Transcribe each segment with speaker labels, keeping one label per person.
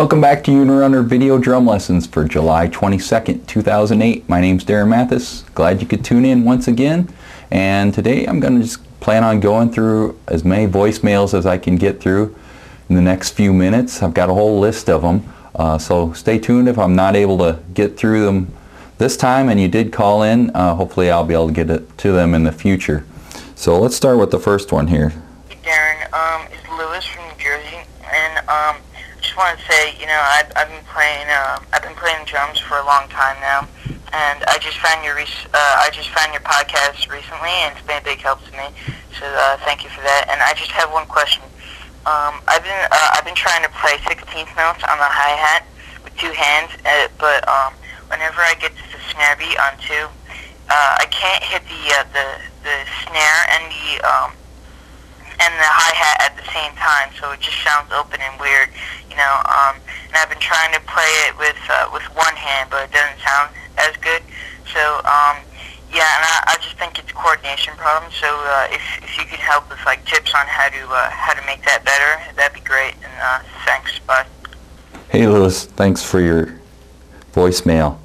Speaker 1: Welcome back to Unirunner Video Drum Lessons for July 22nd, 2008. My name's Darren Mathis. Glad you could tune in once again. And today I'm going to just plan on going through as many voicemails as I can get through in the next few minutes. I've got a whole list of them. Uh, so stay tuned if I'm not able to get through them this time and you did call in. Uh, hopefully I'll be able to get it to them in the future. So let's start with the first one here.
Speaker 2: Darren, um, it's Lewis from New Jersey, and um, want to say, you know, I've, I've been playing, uh, I've been playing drums for a long time now, and I just found your, uh, I just found your podcast recently, and it's been a big help to me. So uh, thank you for that. And I just have one question. Um, I've been, uh, I've been trying to play 16th notes on the hi hat with two hands, uh, but um, whenever I get to the snare beat on two, uh, I can't hit the uh, the the snare and the um, and the hi-hat at the same time, so it just sounds open and weird, you know. Um, and I've been trying to play it with uh, with one hand, but it doesn't sound as good. So um, yeah, and I, I just think it's a coordination problem. So uh, if if you could help with like tips on how to uh, how to make that better, that'd be great. And uh, thanks, bye.
Speaker 1: Hey Lewis, thanks for your voicemail.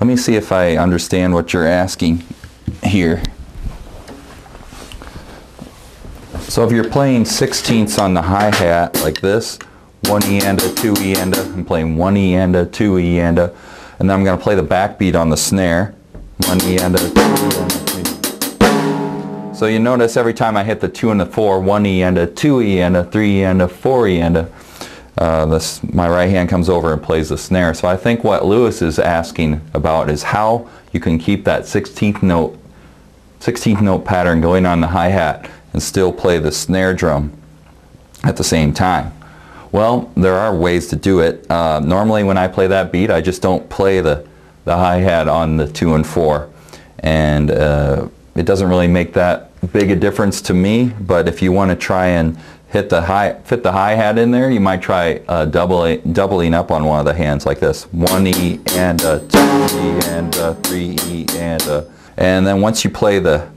Speaker 1: Let me see if I understand what you're asking here. So if you're playing sixteenths on the hi-hat like this, one E and a, two E and I'm playing one E and a, two E and a, and then I'm going to play the backbeat on the snare, one E and a, two E and a, three. So you notice every time I hit the two and the four, one E and a, two E and a, three E and a, four E and a, uh, this, my right hand comes over and plays the snare. So I think what Lewis is asking about is how you can keep that 16th note, 16th note pattern going on the hi-hat and still play the snare drum at the same time. Well, there are ways to do it. Uh, normally when I play that beat, I just don't play the, the hi-hat on the 2 and 4. And uh, it doesn't really make that big a difference to me, but if you want to try and hit the hi fit the hi-hat in there, you might try uh, doubling, doubling up on one of the hands like this. One E and a two E and a three E and a, and then once you play the,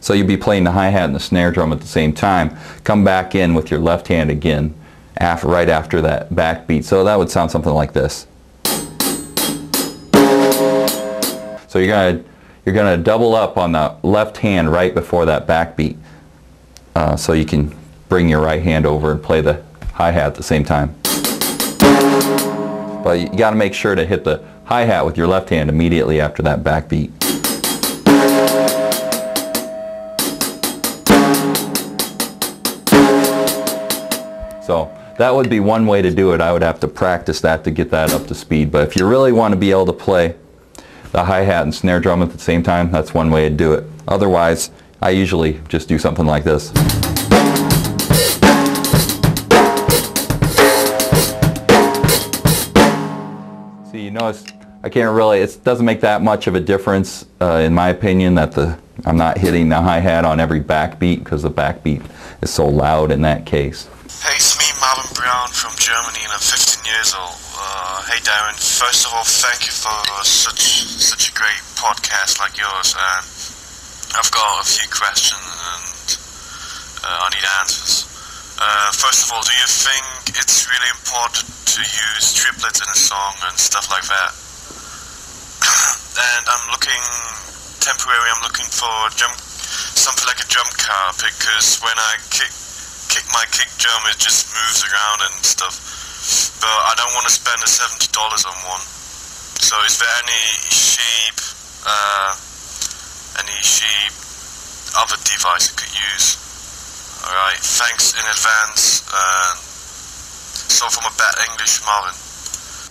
Speaker 1: so you'd be playing the hi-hat and the snare drum at the same time, come back in with your left hand again after, right after that backbeat. So that would sound something like this. So you're gonna, you're gonna double up on the left hand right before that backbeat. Uh, so you can bring your right hand over and play the hi-hat at the same time. But you got to make sure to hit the hi-hat with your left hand immediately after that backbeat. So that would be one way to do it. I would have to practice that to get that up to speed. But if you really want to be able to play the hi-hat and snare drum at the same time, that's one way to do it. Otherwise, I usually just do something like this. See, you notice I can't really, it doesn't make that much of a difference, uh, in my opinion, that the I'm not hitting the hi-hat on every backbeat because the backbeat is so loud in that case.
Speaker 3: Hey, Brown from Germany, and I'm 15 years old. Uh, hey, Darren. First of all, thank you for such such a great podcast like yours. I've got a few questions, and uh, I need answers. Uh, first of all, do you think it's really important to use triplets in a song and stuff like that? and I'm looking temporary. I'm looking for something like a drum car because when I kick kick my kick drum, it just moves around and stuff. But I don't want to spend the seventy dollars on one. So is there any cheap, uh, any cheap other device I could use? Alright, thanks in advance. Uh, so from a bad English, Marvin.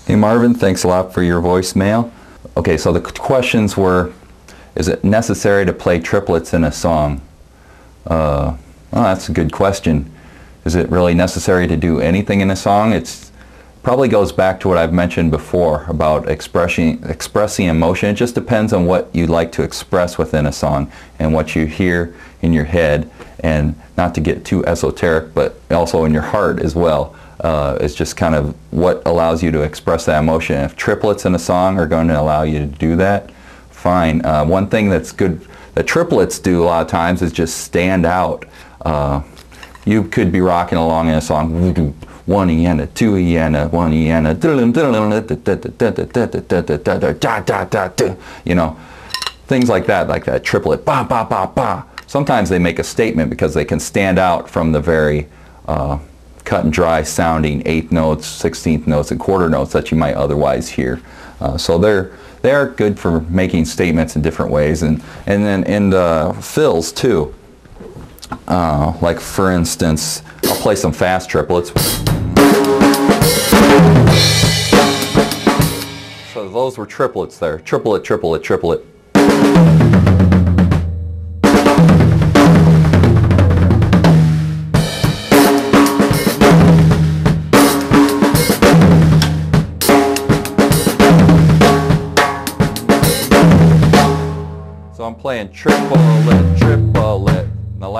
Speaker 1: Hey Marvin, thanks a lot for your voicemail. Okay, so the questions were, is it necessary to play triplets in a song? Uh, well, that's a good question. Is it really necessary to do anything in a song? It's probably goes back to what I've mentioned before about expressing expressing emotion. It just depends on what you like to express within a song and what you hear in your head, and not to get too esoteric, but also in your heart as well. Uh, it's just kind of what allows you to express that emotion. If triplets in a song are going to allow you to do that, fine. Uh, one thing that's good that triplets do a lot of times is just stand out. Uh, you could be rocking along in a song one E and a two E and a one E and a you know, things like that, like that triplet, ba ba ba ba. Sometimes they make a statement because they can stand out from the very uh, cut and dry sounding eighth notes, sixteenth notes, and quarter notes that you might otherwise hear. Uh, so they're they're good for making statements in different ways, and and then in the fills too. Uh, like for instance, I'll play some fast triplets. So those were triplets there. Triplet, triplet, triplet. So I'm playing the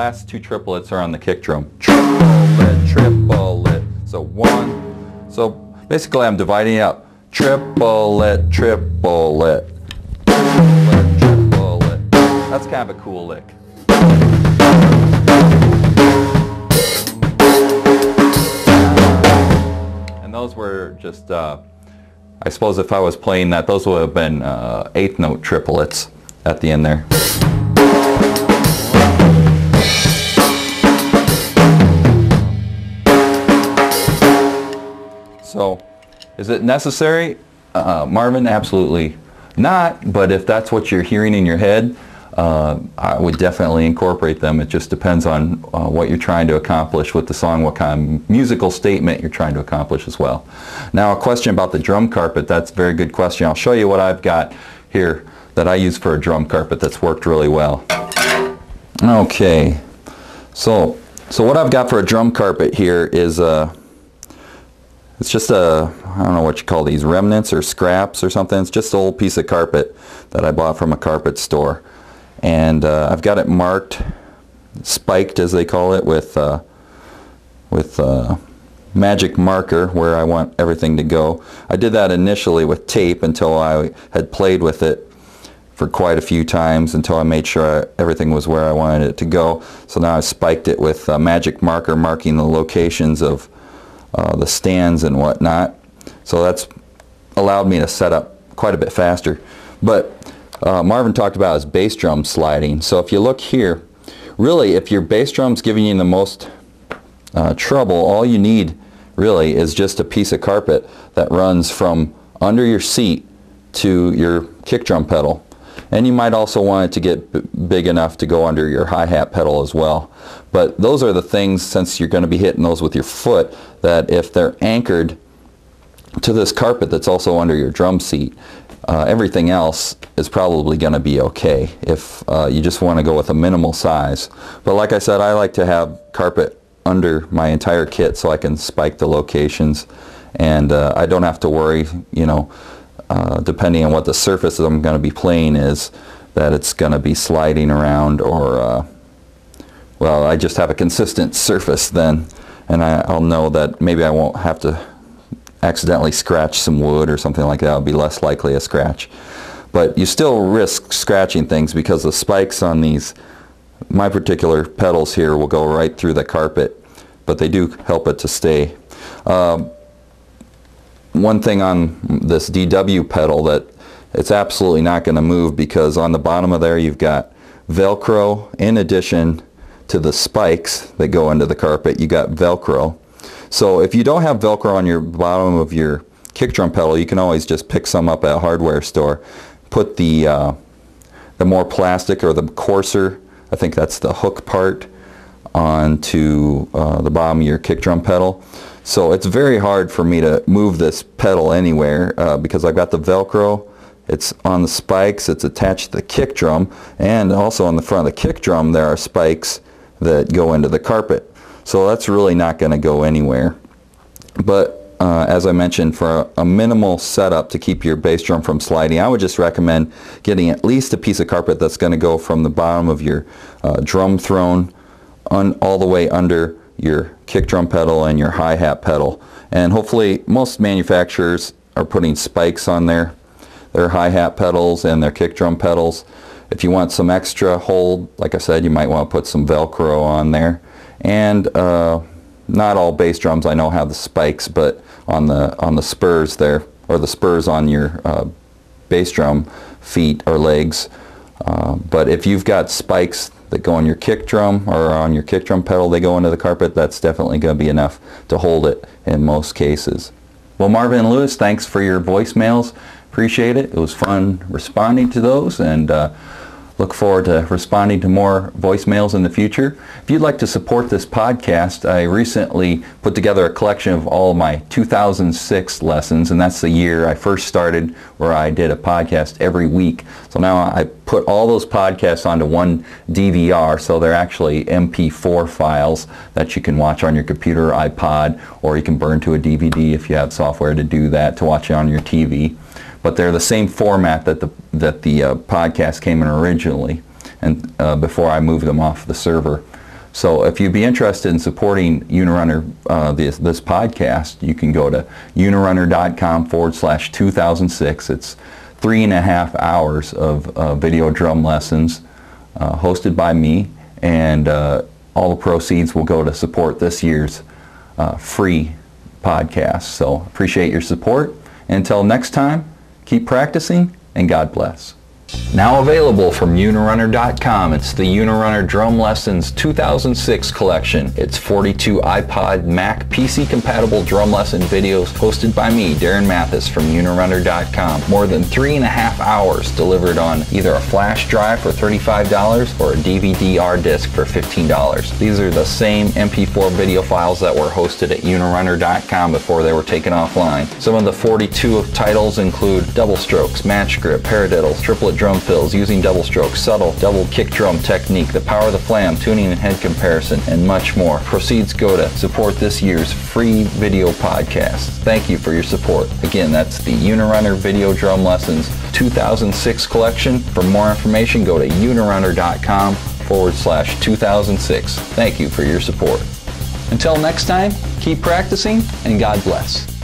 Speaker 1: last two triplets are on the kick drum. Triplet, triplet. So one. So basically I'm dividing it up. Triplet, triplet. Triplet, triplet. That's kind of a cool lick. And those were just, uh, I suppose if I was playing that, those would have been uh, eighth note triplets at the end there. Is it necessary? Uh, Marvin, absolutely not. But if that's what you're hearing in your head, uh, I would definitely incorporate them. It just depends on uh, what you're trying to accomplish with the song, what kind of musical statement you're trying to accomplish as well. Now, a question about the drum carpet. That's a very good question. I'll show you what I've got here that I use for a drum carpet that's worked really well. Okay, so so what I've got for a drum carpet here is a it's just a, I don't know what you call these, remnants or scraps or something. It's just an old piece of carpet that I bought from a carpet store. And uh, I've got it marked, spiked as they call it, with, uh, with uh, magic marker where I want everything to go. I did that initially with tape until I had played with it for quite a few times until I made sure everything was where I wanted it to go. So now I've spiked it with a magic marker marking the locations of uh, the stands and whatnot. So that's allowed me to set up quite a bit faster. But uh, Marvin talked about his bass drum sliding. So if you look here, really if your bass drum's giving you the most uh, trouble, all you need really is just a piece of carpet that runs from under your seat to your kick drum pedal. And you might also want it to get big enough to go under your hi-hat pedal as well. But those are the things, since you're going to be hitting those with your foot, that if they're anchored to this carpet that's also under your drum seat, uh, everything else is probably going to be okay if uh, you just want to go with a minimal size. But like I said, I like to have carpet under my entire kit so I can spike the locations and uh, I don't have to worry, you know, uh, depending on what the surface I'm going to be playing is, that it's going to be sliding around or, uh, well, I just have a consistent surface then, and I, I'll know that maybe I won't have to accidentally scratch some wood or something like that. I'll be less likely a scratch. But you still risk scratching things because the spikes on these, my particular pedals here will go right through the carpet, but they do help it to stay. Uh, one thing on this DW pedal that it's absolutely not going to move because on the bottom of there you've got Velcro. In addition to the spikes that go into the carpet you got Velcro. So if you don't have Velcro on your bottom of your kick drum pedal you can always just pick some up at a hardware store. Put the uh, the more plastic or the coarser I think that's the hook part onto uh, the bottom of your kick drum pedal so it's very hard for me to move this pedal anywhere uh, because I've got the Velcro, it's on the spikes, it's attached to the kick drum, and also on the front of the kick drum there are spikes that go into the carpet. So that's really not going to go anywhere. But uh, as I mentioned, for a, a, minimal setup to keep your bass drum from sliding, I would just recommend getting at least a piece of carpet that's going to go from the bottom of your uh, drum throne on, all the way under your kick drum pedal and your hi-hat pedal. And hopefully most manufacturers are putting spikes on their, their hi-hat pedals and their kick drum pedals. If you want some extra hold, like I said, you might want to put some Velcro on there. And uh, not all bass drums I know have the spikes, but on the on the spurs there, or the spurs on your uh, bass drum feet or legs. Uh, but if you've got spikes that go on your kick drum or on your kick drum pedal, they go into the carpet, that's definitely going to be enough to hold it in most cases. Well, Marvin Lewis, thanks for your voicemails. Appreciate it. It was fun responding to those and uh, look forward to responding to more voicemails in the future. If you'd like to support this podcast, I recently put together a collection of all of my 2006 lessons, and that's the year I first started where I did a podcast every week. So now I put all those podcasts onto one DVD-R, so they're actually MP4 files that you can watch on your computer iPod, or you can burn to a DVD if you have software to do that to watch it on your TV but they're the same format that the that the uh, podcast came in originally, and uh, before I moved them off the server. So if you'd be interested in supporting Unirunner, uh, this, this podcast, you can go to unirunner.com forward slash 2006. It's three and a half hours of uh, video drum lessons uh, hosted by me, and uh, all the proceeds will go to support this year's free podcast. So appreciate your support. Until next time, Keep practicing, and God bless. Now available from Unirunner.com, it's the Unirunner Drum Lessons 2006 collection. It's 42 iPod, Mac, PC compatible drum lesson videos hosted by me, Darren Mathis from Unirunner.com. More than three and a half hours delivered on either a flash drive for $35 or a DVD-R disc for $15. These are the same MP4 video files that were hosted at Unirunner.com before they were taken offline. Some of the 42 titles include double strokes, match grip, paradiddles, triplet drum fills using double stroke, subtle, double kick drum technique, the power of the flam, tuning and head comparison, and much more. Proceeds go to support this year's free video podcast. Thank you for your support. Again, that's the Unirunner Video Drum Lessons 2006 collection. For more information, go to unirunner.com forward slash 2006. Thank you for your support. Until next time, keep practicing and God bless.